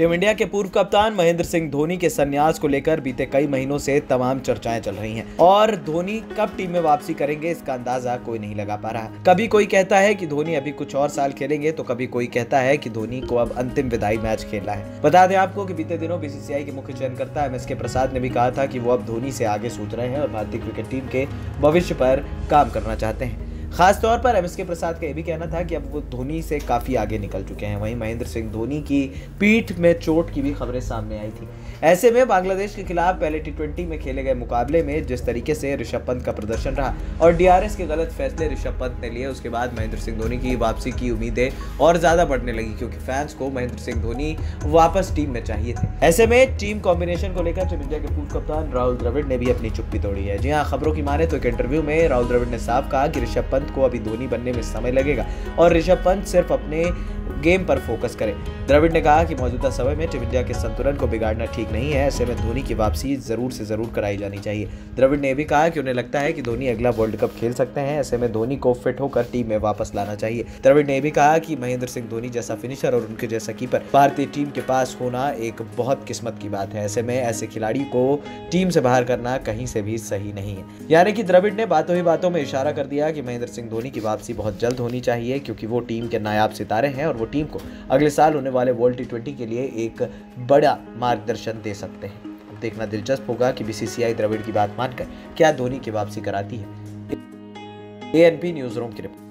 Team India के पूर्व कप्तान महेंद्र सिंह धोनी के संन्यास को लेकर बीते कई महीनों से तमाम चर्चाएँ चल रही हैं और धोनी कब टीम में वापसी करेंगे, इसका अंदाज़ा कोई नहीं लगा पा रहा। कभी कोई कहता है कि धोनी अभी कुछ और साल खेलेंगे तो कभी कोई कहता है कि धोनी को अब अंतिम विदाई मैच खेलना है। बता दें आपको कि बीते दिनों बीसीसीआई के मुख्य चयनकर्ता एम एस के प्रसाद ने भी कहा था कि वो अब धोनी से आगे सोच रहे हैं और भारतीय क्रिकेट टीम के भविष्य पर काम करना चाहते हैं। खासतौर पर एम एस के प्रसाद का यह भी कहना था कि अब वो धोनी से काफ़ी आगे निकल चुके हैं। वहीं महेंद्र सिंह धोनी की पीठ में चोट की भी खबरें सामने आई थी। ऐसे में बांग्लादेश के खिलाफ पहले टी में खेले गए मुकाबले में जिस तरीके से ऋषभ पंत का प्रदर्शन रहा और डीआरएस के गलत फैसले ऋषभ पंत ने लिए, उसके बाद महेंद्र सिंह धोनी की वापसी की उम्मीदें और ज़्यादा बढ़ने लगी क्योंकि फैंस को महेंद्र सिंह धोनी वापस टीम में चाहिए थे। ऐसे में टीम कॉम्बिनेशन को लेकर टीम इंडिया के पूर्व कप्तान राहुल द्रविड़ ने भी अपनी चुप्पी तोड़ी है। जी हाँ खबरों की माने तो एक इंटरव्यू में राहुल द्रविड़ ने साफ़ कहा कि ऋषभ पंत को अभी धोनी बनने में समय लगेगा। और ऋषभ पंत सिर्फ़ अपने गेम पर फोकस करें। द्रविड़ ने कहा कि मौजूदा समय में टीम इंडिया के संतुलन को बिगाड़ना ठीक नहीं है, ऐसे में धोनी की वापसी ज़रूर से ज़रूर कराई जानी चाहिए। द्रविड़ ने भी कहा कि उन्हें लगता है कि धोनी अगला वर्ल्ड कप खेल सकते हैं, ऐसे में धोनी को फिट होकर टीम में वापस लाना चाहिए। द्रविड़ ने भी कहा कि महेंद्र सिंह धोनी जैसा फिनिशर और उनके जैसा कीपर भारतीय टीम के पास होना एक बहुत किस्मत की बात है, ऐसे में ऐसे खिलाड़ी को टीम से बाहर करना कहीं से भी सही नहीं है। यानी कि द्रविड़ ने बातों ही बातों में इशारा कर दिया कि महेंद्र सिंह धोनी की वापसी बहुत जल्द होनी चाहिए, क्योंकि वो टीम के नायाब सितारे हैं और वो टीम को अगले साल होने वाले वर्ल्ड टी ट्वेंटी के लिए एक बड़ा मार्गदर्शन दे सकते हैं। देखना दिलचस्प होगा कि बीसीसीआई द्रविड़ की बात मानकर क्या धोनी की वापसी कराती है। एएनपी न्यूज़ रूम की रिपोर्ट